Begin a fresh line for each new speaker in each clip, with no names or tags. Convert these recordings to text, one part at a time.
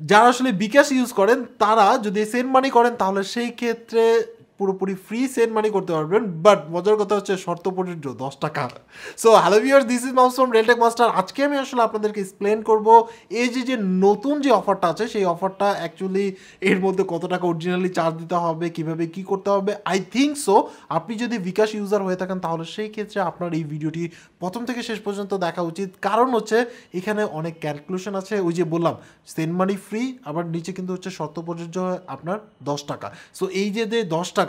যারা আসলে বিকাশ ইউজ করেন তারা যদি সেন্ড মানি করেন তাহলে সেই ক্ষেত্রে পুরোপুরি ফ্রি সেন্ড মানি করতে পারবেন বাট মজার কথা হচ্ছে শর্ত প্রযোজ্য দশ টাকা so hello viewers this is Mouse from Railtech master আজকে আমি আসলে আপনাদেরকে এক্সপ্লেন করব এই যে যে নতুন যে অফারটা আছে, সেই অফারটা অ্যাকচুয়ালি এর মধ্যে কত টাকা অরিজিনালি চার্জ দিতে হবে, কীভাবে কি করতে হবে? আই থিঙ্ক সো আপনি যদি বিকাশ ইউজার হয়ে থাকেন, তাহলে সেই ক্ষেত্রে আপনার এই ভিডিওটি প্রথম থেকে শেষ পর্যন্ত দেখা উচিত। কারণ হচ্ছে, এখানে অনেক ক্যালকুলেশন আছে, ওই যে বললাম সেন্ড মানি ফ্রি আবার নিচে কিন্তু হচ্ছে শর্ত প্রযোজ্য আপনার দশ টাকা। সো এই যে যে দশ টাকা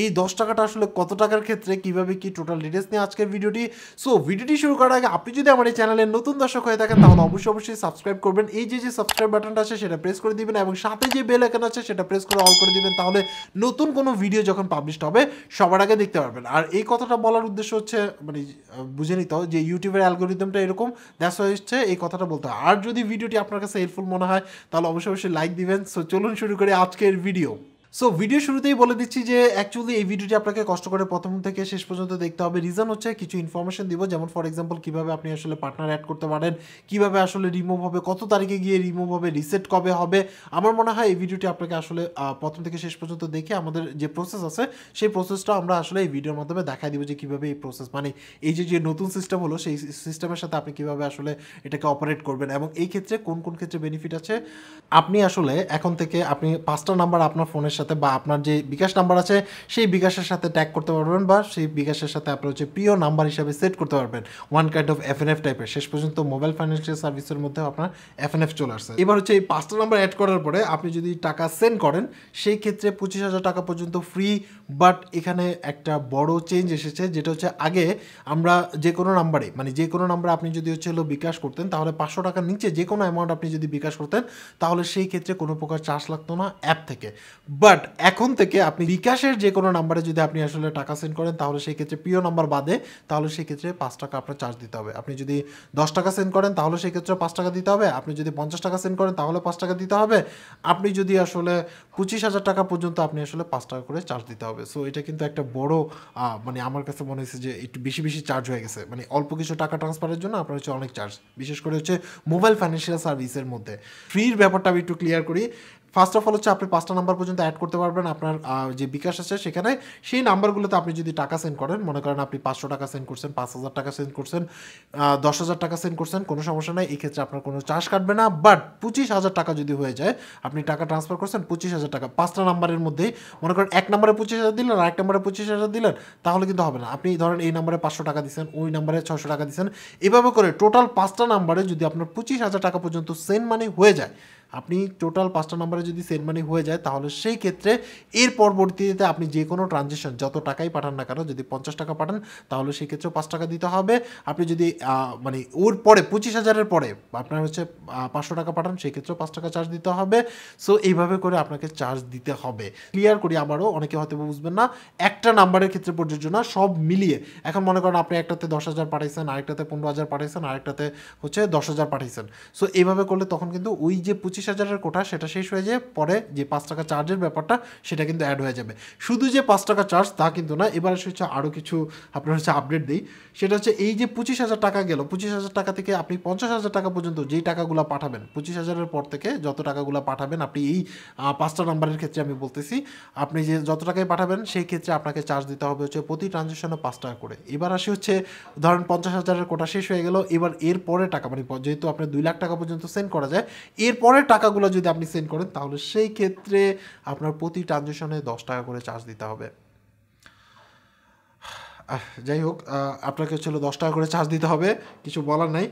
এই দশ টাকাটা আসলে কত টাকার ক্ষেত্রে, কীভাবে কি টোটাল ডিটেলস নিয়ে আজকের ভিডিওটি সো ভিডিওটি শুরু করার আগে আপনি যদি আমার এই চ্যানেলের নতুন দর্শক হয়ে থাকেন, তাহলে অবশ্যই অবশ্যই সাবস্ক্রাইব করবেন। এই যে যে সাবস্ক্রাইব বাটনটা আছে, সেটা প্রেস করে দিবেন এবং সাথে যে বেল আইকন আছে, সেটা প্রেস করে অল করে দিবেন, তাহলে নতুন কোনো ভিডিও যখন পাবলিশ হবে, সবার আগে দেখতে পারবেন। আর এই কথাটা বলার উদ্দেশ্য হচ্ছে মানে বুঝে নিতে যে ইউটিউবের অ্যালগোরিদমটা এরকম দ্যাটস হচ্ছে এই কথাটা বলতে হয়। আর যদি ভিডিওটি আপনার কাছে হেল্পফুল মনে হয়, তাহলে অবশ্যই অবশ্যই লাইক দিবেন। সো চলুন শুরু করি আজকের ভিডিও সো ভিডিও শুরুতেই বলে দিচ্ছি যে অ্যাকচুয়ালি এই ভিডিওটি আপনাকে কষ্ট করে প্রথম থেকে শেষ পর্যন্ত দেখতে হবে। রিজন হচ্ছে কিছু ইনফরমেশন দিব, যেমন ফর এক্সাম্পল কীভাবে আপনি আসলে পার্টনার অ্যাড করতে পারেন, কীভাবে আসলে রিমুভ হবে, কত তারিখে গিয়ে রিমুভ হবে রিসেট কবে হবে। আমার মনে হয় এই ভিডিওটি আপনাকে আসলে প্রথম থেকে শেষ পর্যন্ত দেখে আমাদের যে প্রসেস আছে, সেই প্রসেসটা আমরা আসলে এই ভিডিওর মাধ্যমে দেখাই দিব যে কীভাবে এই প্রসেস মানে এই যে যে নতুন সিস্টেম হলো, সেই সিস্টেমের সাথে আপনি কীভাবে আসলে এটাকে অপারেট করবেন এবং এই ক্ষেত্রে কোন কোন ক্ষেত্রে বেনিফিট আছে? আপনি আসলে এখন থেকে আপনি পাঁচটা নাম্বার আপনার ফোনের সাথে বা আপনার যে বিকাশ নাম্বার আছে, সেই বিকাশের সাথে ট্যাগ করতে পারবেন বা সেই বিকাশের সাথে আপনার হচ্ছে প্রিয় নাম্বার হিসাবে সেট করতে পারবেন। One kind of F N F টাইপের শেষ পর্যন্ত মোবাইল ফাইন্যান্সিয়াল সার্ভিসের মধ্যে আপনার এফ এন এফ চলে আসছে। এবার হচ্ছে এই পাঁচটা নাম্বার অ্যাড করার পরে আপনি যদি টাকা সেন্ড করেন, সেই ক্ষেত্রে পঁচিশ হাজার টাকা পর্যন্ত ফ্রি বাট এখানে একটা বড় চেঞ্জ এসেছে, যেটা হচ্ছে আগে আমরা যে কোনো নাম্বারে মানে যে কোনো নাম্বারে আপনি যদি হচ্ছে হলো বিকাশ করতেন, তাহলে পাঁচশো টাকার নিচে যে কোনো অ্যামাউন্ট আপনি যদি বিকাশ করতেন, তাহলে সেই ক্ষেত্রে কোনো প্রকার চার্জ লাগতো না অ্যাপ থেকে। বাট এখন থেকে আপনি বিকাশের যে কোনো নাম্বারে যদি আপনি আসলে টাকা সেন্ড করেন, তাহলে সেই ক্ষেত্রে প্রিয় নাম্বার বাদে, তাহলে সেই ক্ষেত্রে পাঁচ টাকা আপনার চার্জ দিতে হবে। আপনি যদি দশ টাকা সেন্ড করেন, তাহলে সেই ক্ষেত্রে পাঁচ টাকা দিতে হবে। আপনি যদি পঞ্চাশ টাকা সেন্ড করেন, তাহলে পাঁচ টাকা দিতে হবে। আপনি যদি আসলে পঁচিশ হাজার টাকা পর্যন্ত আপনি আসলে পাঁচ টাকা করে চার্জ দিতে হবে। সো এটা কিন্তু একটা বড় মানে আমার কাছে মনে হয়েছে যে একটু বেশি বেশি চার্জ হয়ে গেছে। মানে অল্প কিছু টাকা ট্রান্সফারের জন্য আপনার হচ্ছে অনেক চার্জ বিশেষ করে হচ্ছে মোবাইল ফাইন্যান্সিয়াল সার্ভিসের মধ্যে। ফ্রির ব্যাপারটা আমি একটু ক্লিয়ার করি। ফার্স্ট অফ অল হচ্ছে আপনি পাঁচটা নাম্বার পর্যন্ত অ্যাড করতে পারবেন। আপনার যে বিকাশ আছে সেখানে, সেই নাম্বারগুলোতে আপনি যদি টাকা সেন্ড করেন, মনে করেন আপনি পাঁচশো টাকা সেন্ড করছেন, পাঁচ হাজার টাকা সেন্ড করছেন দশ হাজার টাকা সেন্ড করছেন, কোনো সমস্যা নাই এই ক্ষেত্রে আপনার কোনো চার্জ কাটবে না। বাট পঁচিশ হাজার টাকা যদি হয়ে যায়, আপনি টাকা ট্রান্সফার করছেন, পঁচিশ হাজার টাকা। পাঁচটা নাম্বারের মধ্যেই, মনে করেন এক নম্বরে পঁচিশ হাজার দিলেন আর এক নম্বরে পঁচিশ হাজার দিলেন, তাহলে কিন্তু হবে না। আপনি ধরেন এই নাম্বারে পাঁচশো টাকা দিচ্ছেন ওই নাম্বারে ছশো টাকা দিচ্ছেন এভাবে করে টোটাল পাঁচটা নাম্বারে যদি আপনার পঁচিশ হাজার টাকা পর্যন্ত সেন্ড মানি হয়ে যায় আপনি টোটাল পাঁচটা নম্বরে যদি সেন্ড মানি হয়ে যায়, তাহলে সেই ক্ষেত্রে এর পরবর্তীতে আপনি যে কোনো ট্রানজেকশন যত টাকাই পাঠান না কেন, যদি পঞ্চাশ টাকা পাঠান, তাহলে সেই ক্ষেত্রেও পাঁচ টাকা দিতে হবে। আপনি যদি মানে ওর পরে, পঁচিশ হাজারের পরে আপনার হচ্ছে পাঁচশো টাকা পাঠান, সেই ক্ষেত্রেও পাঁচ টাকা চার্জ দিতে হবে। সো এইভাবে করে আপনাকে চার্জ দিতে হবে। ক্লিয়ার করি আবারও অনেকে হয়তো বুঝবেন না। একটা নাম্বারের ক্ষেত্রে প্রযোজ্য না, সব মিলিয়ে। এখন মনে করেন আপনি একটাতে দশ হাজার পাঠাইছেন, আরেকটাতে পনেরো হাজার পাঠাইছেন, আরেকটাতে হচ্ছে দশ হাজার পাঠাইছেন। সো এইভাবে করলে তখন কিন্তু ওই যে পঁচিশ হাজারের কোটা সেটা শেষ হয়ে যায় পরে যে পাঁচ টাকা চার্জের ব্যাপারটা, সেটা কিন্তু অ্যাড হয়ে যাবে। শুধু যে পাঁচ টাকা চার্জ তা কিন্তু না। এবার এসে হচ্ছে আরও কিছু আপনার হচ্ছে আপডেট দিই। সেটা হচ্ছে এই যে পঁচিশ হাজার টাকা গেল, পঁচিশ হাজার টাকা থেকে আপনি পঞ্চাশ হাজার টাকা পর্যন্ত যেই টাকাগুলো পাঠাবেন, পঁচিশ হাজারের পর থেকে যত টাকাগুলো পাঠাবেন, আপনি এই পাঁচটা নাম্বারের ক্ষেত্রে আমি বলতেছি, আপনি যে যত টাকায় পাঠাবেন, সেই ক্ষেত্রে আপনাকে চার্জ দিতে হবে হচ্ছে প্রতি ট্রানজেকশনে পাঁচ টাকা করে। এবার আসি হচ্ছে, ধরেন পঞ্চাশ হাজারের কোটা শেষ হয়ে গেল, এবার এর পরে টাকা মানে যেহেতু আপনার দুই লাখ টাকা পর্যন্ত সেন্ড করা যায়, এর পরের টাকাগুলো যদি আপনি সেন্ড করেন, তাহলে সেই ক্ষেত্রে আপনার প্রতি ট্রানজেকশনে দশ টাকা করে চার্জ দিতে হবে। যাই হোক আপনাকে হচ্ছে দশ টাকা করে চার্জ দিতে হবে, কিছু বলার নাই।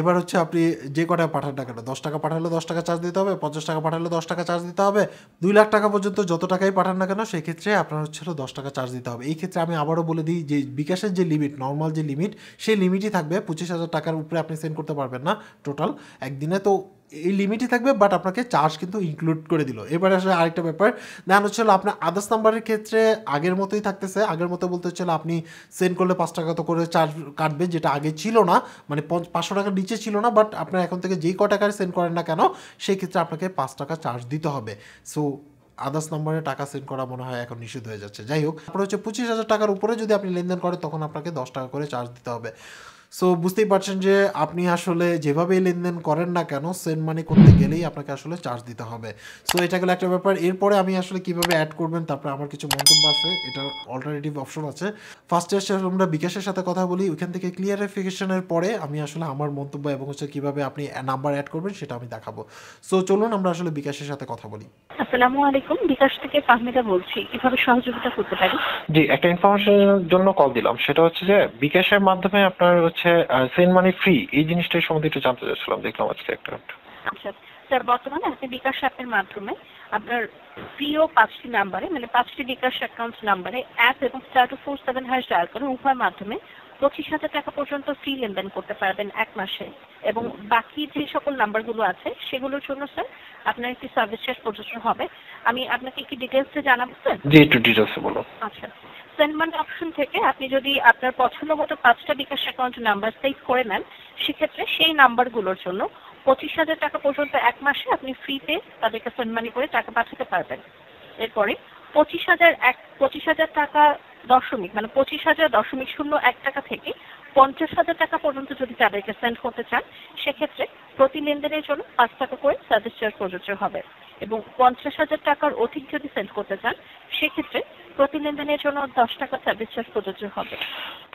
এবার হচ্ছে আপনি যে কটা পাঠান টাকাটা দশ টাকা পাঠালে দশ টাকা চার্জ দিতে হবে, পঞ্চাশ টাকা পাঠালে দশ টাকা চার্জ দিতে হবে, দুই লাখ টাকা পর্যন্ত যত টাকাই পাঠান না কেন, সেই ক্ষেত্রে আপনার হচ্ছে দশ টাকা চার্জ দিতে হবে। এই ক্ষেত্রে আমি আবারও বলে দিই, যে বিকাশের যে লিমিট নর্মাল যে লিমিট সেই লিমিটই থাকবে। পঁচিশ হাজার টাকার উপরে আপনি সেন্ড করতে পারবেন না টোটাল একদিনে তো এই লিমিটই থাকবে বাট আপনাকে চার্জ কিন্তু ইনক্লুড করে দিল। এবার আসলে আরেকটা ব্যাপার দেন হচ্ছে আপনার আদার্স নাম্বারের ক্ষেত্রে আগের মতোই থাকতেছে। আগের মতো বলতে হচ্ছে আপনি সেন্ড করলে পাঁচ টাকা তো করে চার্জ কাটবে, যেটা আগে ছিল না মানে পাঁচশো টাকার নিচে ছিল না বাট আপনার এখন থেকে যেই ক টাকার সেন্ড করেন না কেন, সেই ক্ষেত্রে আপনাকে পাঁচ টাকা চার্জ দিতে হবে। সো আদার্স নাম্বারে টাকা সেন্ড করা মনে হয় এখন নিষেধ হয়ে যাচ্ছে। যাই হোক তারপরে হচ্ছে পঁচিশ হাজার টাকার উপরে যদি আপনি লেনদেন করেন, তখন আপনাকে দশ টাকা করে চার্জ দিতে হবে। সো বুঝতেই পারছেন যে আপনি আসলে যেভাবেই লেনদেন করেন না কেন সেন্ড মানি করতে গেলেই আপনাকে আসলে চার্জ দিতে হবে। সো এটা গেলে একটা ব্যাপার। এরপরে আমি আসলে কীভাবে অ্যাড করবেন তারপরে আমার কিছু মন্তব্য আছে এটার অল্টারনেটিভ অপশন আছে। ফার্স্টে এসে আমরা বিকাশের সাথে কথা বলি ওইখান থেকে ক্লিয়ারিফিকেশনের পরে আমি আসলে আমার মন্তব্য এবং হচ্ছে কীভাবে আপনি নাম্বার অ্যাড করবেন সেটা আমি দেখাবো। সো চলুন আমরা আসলে বিকাশের সাথে কথা বলি।
আসসালামু আলাইকুম বিকাশ থেকে ফাহমিদা বলছি। কীভাবে সহযোগিতা করতে পারি?
জি একটা ইনফরমেশনের জন্য কল দিলাম। সেটা হচ্ছে যে বিকাশের মাধ্যমে আপনার হচ্ছে সেন্ড মানি ফ্রি এই জিনিসটাই সম্বন্ধে একটু জানতে চাচ্ছিলাম দেখলাম আজকে একটা
আচ্ছা স্যার বর্তমানে আপনি বিকাশ অ্যাপের মাধ্যমে আপনার প্রিয় পাঁচটি নাম্বারে মানে পাঁচটি বিকাশ অ্যাকাউন্ট নাম্বারে অ্যাপ এবং star two four seven hash dial করে উভয় মাধ্যমে পঁচিশ হাজার টাকা পর্যন্ত ফ্রি লেনদেন করতে পারবেন এক মাসে। এবং বাকি যে সকল নাম্বারগুলো আছে সেগুলোর জন্য স্যার আপনার একটি সার্ভিস চার্জ প্রযোজ্য হবে। আমি আপনাকে কি ডিটেলসে জানাব স্যার?
জি একটু ডিটেলসে বলো
আচ্ছা। সেন্ড মানি অপশন থেকে আপনি যদি আপনার পছন্দ মতো পাঁচটা বিকাশ অ্যাকাউন্ট নাম্বার সেভ করে নেন, সেক্ষেত্রে সেই নাম্বারগুলোর জন্য পঁচিশ হাজার টাকা পর্যন্ত এক মাসে আপনি ফ্রিতে তাদেরকে সেন্ড মানি করে টাকা পাঠাতে পারবেন। এরপরে পঁচিশ হাজার এক, পঁচিশ হাজার টাকা দশমিক মানে পঁচিশ হাজার দশমিক শূন্য এক টাকা থেকে পঞ্চাশ হাজার টাকা পর্যন্ত যদি তাদেরকে সেন্ড করতে চান, সেক্ষেত্রে প্রতি লেনদেনের জন্য পাঁচ টাকা করে সার্ভিস চার্জ প্রযোজ্য হবে। এবং পঞ্চাশ হাজার টাকার অধিক যদি সেন্ড করতে চান, সেক্ষেত্রে প্রতি লেনদেনের জন্য দশ টাকা সার্ভিস চার্জ প্রযোজ্য হবে।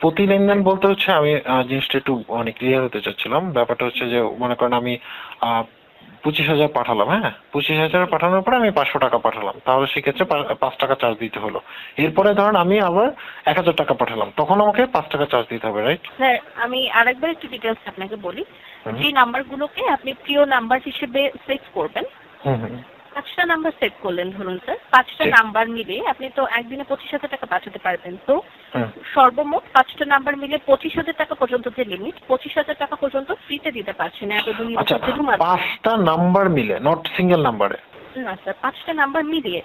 প্রতি লেনদেন বলতে হচ্ছে আমি জিনিসটা একটু মানে ক্লিয়ার হতে চাচ্ছিলাম। ব্যাপারটা হচ্ছে যে মনে করেন আমি পঁচিশ হাজার পাঠালাম হ্যাঁ? পঁচিশ হাজার পাঠানোর পরে আমি পাঁচশো টাকা পাঠালাম। তাহলে সেক্ষেত্রে পাঁচ টাকা চার্জ দিতে হলো। এরপরে ধরেন আমি আবার এক হাজার টাকা পাঠালাম তখন আমাকে পাঁচ টাকা চার্জ দিতে হবে রাইট
স্যার আমি আরেকবার একটু ডিটেলস আপনাকে বলি। যে নাম্বারগুলোকে আপনি প্রিয় নাম্বার হিসেবে সেভ করবেন।
হুম হুম।
পাঁচটা নাম্বার সেভ করলেন ধরুন স্যার পাঁচটা নাম্বার মিলে আপনি তো একদিনে পঁচিশ হাজার টাকা পাঠাতে পারবেন। তো সর্বমোট পাঁচটা নাম্বার মিলে পঁচিশ হাজার টাকা পর্যন্ত যে লিমিট পঁচিশ হাজার টাকা পর্যন্ত ফ্রিতে দিতে পারছেন এতদিন
আচ্ছা পাঁচটা নাম্বার মিলে নট সিঙ্গেল নাম্বারে
না স্যার পাঁচটা নাম্বার মিলিয়ে।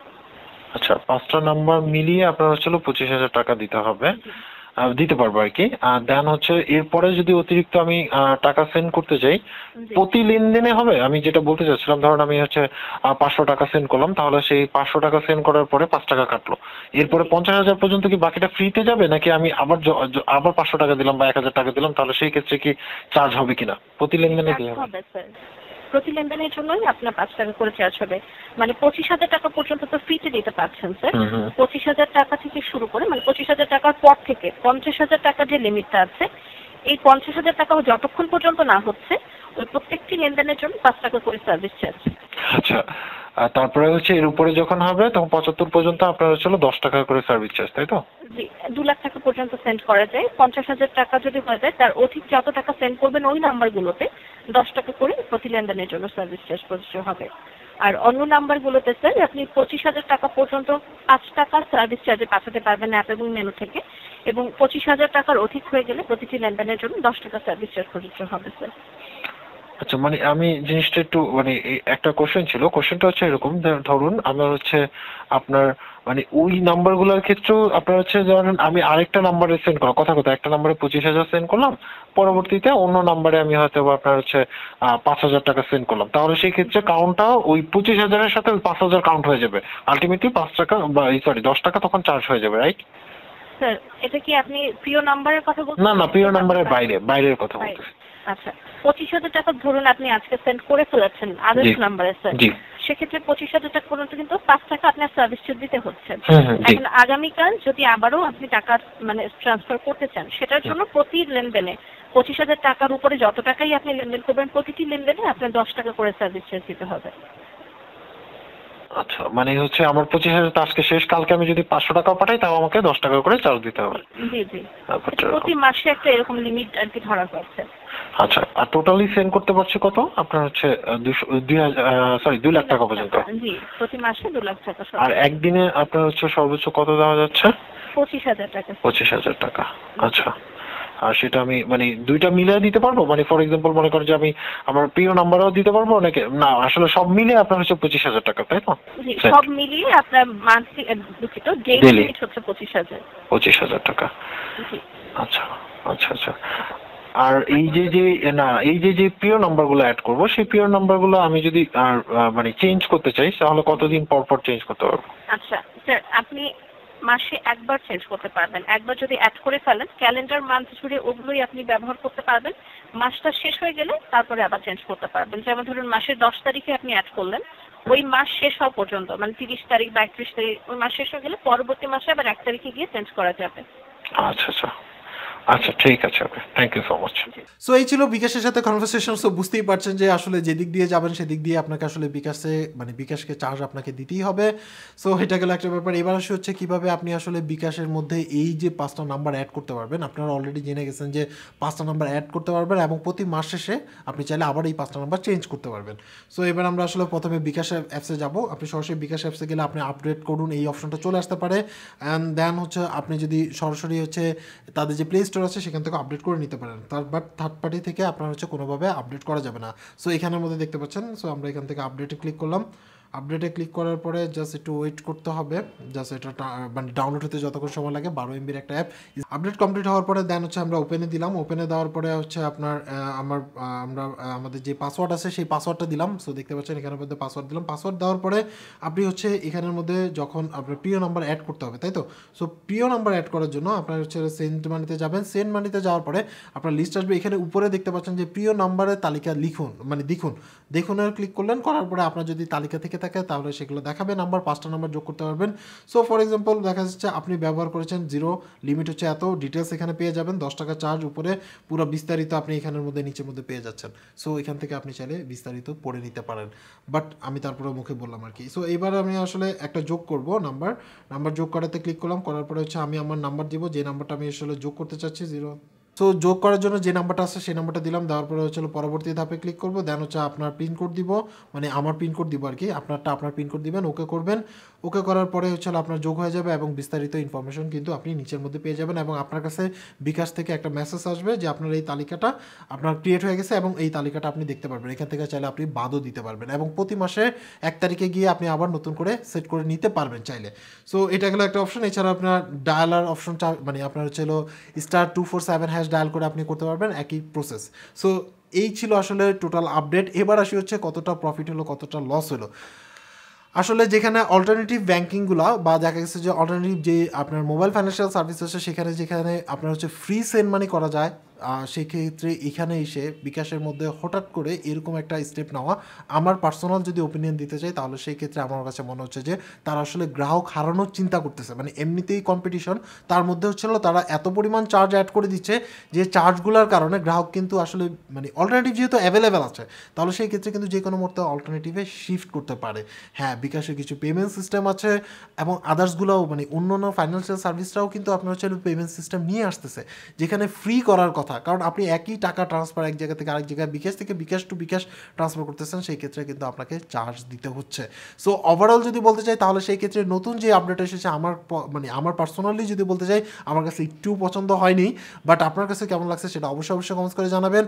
আচ্ছা পাঁচটা নাম্বার মিলিয়ে আপনার হচ্ছে পঁচিশ হাজার টাকা দিতে হবে। দিতে পারব আর কি। দেন হচ্ছে এরপরে যদি অতিরিক্ত আমি টাকা সেন্ড করতে চাই প্রতি লেনদেনে হবে? আমি যেটা বলতে চাচ্ছিলাম ধরুন আমি হচ্ছে পাঁচশো টাকা সেন্ড করলাম তাহলে সেই পাঁচশো টাকা সেন্ড করার পরে পাঁচ টাকা কাটলো। এরপরে পঞ্চাশ হাজার পর্যন্ত কি বাকিটা ফ্রিতে যাবে? নাকি আমি আবার আবার পাঁচশো টাকা দিলাম বা এক হাজার টাকা দিলাম তাহলে সেই ক্ষেত্রে কি চার্জ হবে কিনা? প্রতি লেনদেনে কি হবে?
প্রতি লেনদেনের জন্যই আপনার পাঁচ টাকা করে চার্জ হবে মানে পঁচিশ হাজার টাকা পর্যন্ত তো ফ্রিতে দিতে পারছেন স্যার পঁচিশ হাজার টাকা থেকে শুরু করে মানে পঁচিশ হাজার টাকার পর থেকে পঞ্চাশ হাজার টাকার যে লিমিটটা আছে এই পঞ্চাশ হাজার টাকা যতক্ষণ পর্যন্ত না হচ্ছে ওই প্রত্যেকটি লেনদেনের জন্য পাঁচ টাকা করে সার্ভিস চার্জ
আচ্ছা আর তারপরে হচ্ছে এর উপরে যখন হবে, তখন পঁচাত্তর পর্যন্ত আপনার হচ্ছে দশ টাকা করে সার্ভিস চার্জ তাই তো?
দু লাখ টাকা পর্যন্ত সেন্ড করা যায়। পঞ্চাশ হাজার টাকা যদি হয়ে যায়, তার অধিক যত টাকা সেন্ড করবেন ওই নাম্বারগুলোতে দশ টাকা করে প্রতি লেনদেনের জন্য সার্ভিস চার্জ প্রযোজ্য হবে। আর অন্য নাম্বারগুলোতে স্যার আপনি পঁচিশ হাজার টাকা পর্যন্ত পাঁচ টাকা সার্ভিস চার্জে পাঠাতে পারবেন অ্যাপ এবং মেনু থেকে। এবং পঁচিশ হাজার টাকার অধিক হয়ে গেলে প্রতিটি লেনদেনের জন্য দশ টাকা সার্ভিস চার্জ প্রযোজ্য হবে স্যার
আচ্ছা মানে আমি জিনিসটা একটু মানে একটা কোশ্চেন ছিল। কোশ্চেনটা হচ্ছে এরকম ধরুন আমার হচ্ছে আপনার মানে ওই নাম্বারগুলোর ক্ষেত্রেও আপনার হচ্ছে ধরেন আমি আরেকটা নাম্বারে সেন্ড করলাম। কথা কথা একটা নাম্বারে পঁচিশ হাজার সেন্ড করলাম পরবর্তীতে অন্য নাম্বারে আমি হয়তো আপনার হচ্ছে পাঁচ হাজার টাকা সেন্ড করলাম। তাহলে সেই ক্ষেত্রে কাউন্টটা ওই পঁচিশ হাজারের সাথে ওই পাঁচ হাজার কাউন্ট হয়ে যাবে। আলটিমেটলি পাঁচ টাকা বা সরি দশ টাকা তখন চার্জ হয়ে যাবে রাইট
স্যার এটা কি আপনি প্রিয় নাম্বারের কথা বলছেন?
না না প্রিয় নাম্বারের বাইরে বাইরের কথা। বলতেছি।
আচ্ছা পঁচিশ হাজার টাকা ধরুন আপনি আজকে সেন্ড করে ফেলেছেন আদার্স নাম্বারে স্যার সেক্ষেত্রে পঁচিশ হাজার টাকা পর্যন্ত কিন্তু পাঁচ টাকা আপনার সার্ভিস চার্জ দিতে হচ্ছে। এখন আগামীকাল যদি আবারও আপনি টাকা মানে ট্রান্সফার করতে চান সেটার জন্য প্রতি লেনদেনে পঁচিশ হাজার টাকার উপরে যত টাকাই আপনি লেনদেন করবেন প্রতিটি লেনদেনে আপনার দশ টাকা করে সার্ভিস চার্জ দিতে হবে।
আচ্ছা মানে হচ্ছে আমার পঁচিশ হাজার আজকে শেষ কালকে আমি যদি পাঁচশো টাকা পাঠাই তাও আমাকে দশ টাকা করে চার্জ দিতে হবে।
জি জি। প্রতি মাসে একটা এরকম লিমিট আর কি ধরা হচ্ছে
আচ্ছা আর টোটালি সেন্ড করতে পারছি কত? আপনার হচ্ছে দুই সরি দুই লাখ টাকা পর্যন্ত।
জি প্রতি মাসে দু লাখ টাকা
আর একদিনে আপনার হচ্ছে সর্বোচ্চ কত দেওয়া যাচ্ছে?
পঁচিশ হাজার টাকা।
পঁচিশ হাজার টাকা আচ্ছা। আর সেটা আমি মানে দুইটা মিলিয়ে দিতে পারব? মানে ফর এক্সাম্পল মনে করেন যে আমি আমার প্রিয় নাম্বারও দিতে পারব? নাকি না আসলে সব মিলিয়ে আপনার হচ্ছে পঁচিশ হাজার টাকা তাই তো?
সব মিলিয়ে আপনার মান্থলি দুঃখিত ডেইলি হচ্ছে পঁচিশ হাজার।
পঁচিশ হাজার টাকা। আচ্ছা আচ্ছা আচ্ছা। আর এই যে যে না এই যে যে প্রিয় নাম্বারগুলো অ্যাড করব সেই প্রিয় নাম্বারগুলো আমি যদি আর মানে চেঞ্জ করতে চাই তাহলে কতদিন পর পর চেঞ্জ করতে পারব?
আচ্ছা স্যার আপনি মাসে একবার চেঞ্জ করতে পারবেন। একবার যদি অ্যাড করে ফেলেন ক্যালেন্ডার মান্থ জুড়ে ওগুলোই আপনি ব্যবহার করতে পারবেন। মাসটা শেষ হয়ে গেলে তারপরে আবার চেঞ্জ করতে পারবেন। যেমন ধরুন, মাসের দশ তারিখে আপনি অ্যাড করলেন, ওই মাস শেষ হওয়া পর্যন্ত মানে তিরিশ তারিখ বা একত্রিশ তারিখ, ওই মাস শেষ হয়ে গেলে পরবর্তী মাসে আবার এক তারিখে গিয়ে চেঞ্জ করা যাবে।
আচ্ছা আচ্ছা। আচ্ছা ঠিক আছে okay thank you so much
so এই ছিল বিকাশের সাথে কনভারসেশন সো বুঝতেই পারছেন যে আসলে যেদিক দিয়ে যাবেন, সেদিক দিয়ে আপনাকে আসলে বিকাশে মানে বিকাশকে চার্জ আপনাকে দিতেই হবে। সো এটা গেল একটা ব্যাপার। এবার আসে হচ্ছে কীভাবে আপনি আসলে বিকাশের মধ্যে এই যে পাঁচটা নাম্বার অ্যাড করতে পারবেন, আপনারা অলরেডি জেনে গেছেন যে পাঁচটা নাম্বার অ্যাড করতে পারবেন এবং প্রতি মাস শেষে আপনি চাইলে আবার এই পাঁচটা নাম্বার চেঞ্জ করতে পারবেন। সো এবার আমরা আসলে প্রথমে বিকাশ অ্যাপসে যাব। আপনি সরাসরি বিকাশ অ্যাপসে গেলে আপনি আপডেট করুন, এই অপশনটা চলে আসতে পারে। অ্যান্ড দেন হচ্ছে আপনি যদি সরাসরি হচ্ছে তাদের যে প্লে স্টোর আছে, সেখান থেকে আপডেট করে নিতে পারেন। তার বাট থার্ড পার্টি থেকে আপনার হচ্ছে কোনোভাবে আপডেট করা যাবে না। সো এখানের মধ্যে দেখতে পাচ্ছেন সো আমরা এখান থেকে আপডেটে ক্লিক করলাম। আপডেটে ক্লিক করার পরে জাস্ট একটু ওয়েট করতে হবে। জাস্ট এটা মানে ডাউনলোড হতে যতক্ষণ সময় লাগে, বারো এমবির একটা অ্যাপ আপডেট কমপ্লিট হওয়ার পরে দেন হচ্ছে আমরা ওপেনে দিলাম। ওপেনে দেওয়ার পরে হচ্ছে আপনার আমার আমরা আমাদের যে পাসওয়ার্ড আছে সেই পাসওয়ার্ডটা দিলাম। সো দেখতে পাচ্ছেন এখানের মধ্যে পাসওয়ার্ড দিলাম। পাসওয়ার্ড দেওয়ার পরে আপনি হচ্ছে এখানের মধ্যে যখন আপনার প্রিয় নাম্বার অ্যাড করতে হবে, তাই তো? সো প্রিয় নাম্বার অ্যাড করার জন্য আপনার হচ্ছে সেন্ট মানিতে যাবেন। সেন্ট মানিতে যাওয়ার পরে আপনার লিস্ট আসবে। এখানে উপরে দেখতে পাচ্ছেন যে প্রিয় নাম্বারের তালিকা লিখুন মানে দেখুন। দেখুনের ক্লিক করলেন। করার পরে আপনার যদি তালিকা থেকে থাকে, তাহলে সেগুলো দেখাবে নাম্বার পাঁচটা নাম্বার যোগ করতে পারবেন। সো ফর এক্সাম্পল দেখা যাচ্ছে আপনি ব্যবহার করেছেন জিরো লিমিট হচ্ছে এত ডিটেলস এখানে পেয়ে যাবেন, দশ টাকা চার্জ উপরে পুরো বিস্তারিত আপনি এখানের মধ্যে, নিচের মধ্যে পেয়ে যাচ্ছেন। সো এখান থেকে আপনি চাইলে বিস্তারিত পড়ে নিতে পারেন। বাট আমি তারপরে মুখে বললাম আর কি। সো এবার আমি আসলে একটা যোগ করব নাম্বার নাম্বার যোগ করাতে ক্লিক করলাম, করার পরে হচ্ছে আমি আমার নাম্বার দিব, যে নাম্বারটা আমি আসলে যোগ করতে চাচ্ছি জিরো সো যোগ করার জন্য যে নাম্বারটা আছে সেই নাম্বারটা দিলাম, দেওয়ার পরে হচ্ছে পরবর্তী ধাপে ক্লিক করব দেন হচ্ছে আপনার পিনকোড দিব মানে আমার পিনকোড দিব আর কি, আপনারটা আপনার পিনকোড দিবেন ওকে করবেন। ওকে করার পরে হচ্ছে আপনার যোগ হয়ে যাবে এবং বিস্তারিত ইনফরমেশন কিন্তু আপনি নিচের মধ্যে পেয়ে যাবেন এবং আপনার কাছে বিকাশ থেকে একটা মেসেজ আসবে যে আপনার এই তালিকাটা আপনার ক্রিয়েট হয়ে গেছে এবং এই তালিকাটা আপনি দেখতে পারবেন। এখান থেকে চাইলে আপনি বাদও দিতে পারবেন এবং প্রতি মাসে এক তারিখে গিয়ে আপনি আবার নতুন করে সেট করে নিতে পারবেন চাইলে। সো এটা গেলো একটা অপশন এছাড়া আপনার ডায়ালার অপশন মানে আপনার হচ্ছে star two four seven hash dial করে আপনি করতে পারবেন একই প্রসেস সো এই ছিল আসলে টোটাল আপডেট এবার আসি হচ্ছে কতটা প্রফিট হলো, কতটা লস হলো। আসলে যেখানে অল্টারনেটিভ ব্যাঙ্কিংগুলো বা দেখা গেছে যে অল্টারনেটিভ যে আপনার মোবাইল ফাইন্যান্সিয়াল সার্ভিস আছে, সেখানে যেখানে আপনার হচ্ছে ফ্রি সেন্ড মানি করা যায় আহ, সেই ক্ষেত্রে এখানে এসে বিকাশের মধ্যে হঠাৎ করে এরকম একটা স্টেপ নেওয়া। আমার পার্সোনাল যদি ওপিনিয়ন দিতে চাই তাহলে সেই ক্ষেত্রে আমার কাছে মনে হচ্ছে যে তারা আসলে গ্রাহক হারানোর চিন্তা করতেছে। মানে এমনিতেই কম্পিটিশন তার মধ্যে হচ্ছিল তারা এত পরিমাণ চার্জ অ্যাড করে দিচ্ছে যে চার্জগুলোর কারণে গ্রাহক কিন্তু আসলে মানে অল্টারনেটিভ যেহেতু অ্যাভেলেবেল আছে তাহলে সেই ক্ষেত্রে কিন্তু যে কোনো মুহূর্তে অল্টারনেটিভে শিফট করতে পারে। হ্যাঁ বিকাশের কিছু পেমেন্ট সিস্টেম আছে এবং আদার্সগুলোও মানে অন্য অন্য ফাইন্যান্সিয়াল সার্ভিসটাও কিন্তু আপনার হচ্ছে পেমেন্ট সিস্টেম নিয়ে আসতেছে যেখানে ফ্রি করার কথা কারণ আপনি একই টাকা ট্রান্সফার এক জায়গা থেকে আরেক জায়গায় বিকাশ থেকে বিকাশ টু বিকাশ ট্রান্সফার করতেছেন, সেই ক্ষেত্রে কিন্তু আপনাকে চার্জ দিতে হচ্ছে। সো ওভারঅল যদি বলতে চাই, তাহলে সেই ক্ষেত্রে নতুন যে আপডেট এসেছে, আমার মানে আমার পার্সোনালি যদি বলতে চাই, আমার কাছে একটু পছন্দ হয়নি। বাট আপনার কাছে কেমন লাগছে সেটা অবশ্যই অবশ্যই কমেন্টস করে জানাবেন।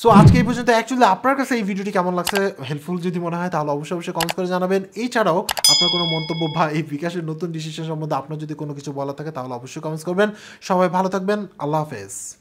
সো আজকে এই পর্যন্ত অ্যাকচুয়ালি আপনার কাছে এই ভিডিওটি কেমন লাগছে হেল্পফুল যদি মনে হয়, তাহলে অবশ্যই অবশ্যই কমেন্টস করে জানাবেন। এছাড়াও আপনার কোনো মন্তব্য বা এই বিকাশের নতুন ডিসিশন সম্বন্ধে আপনার যদি কোনো কিছু বলা থাকে, তাহলে অবশ্যই কমেন্টস করবেন। সবাই ভালো থাকবেন। আল্লাহ হাফেজ।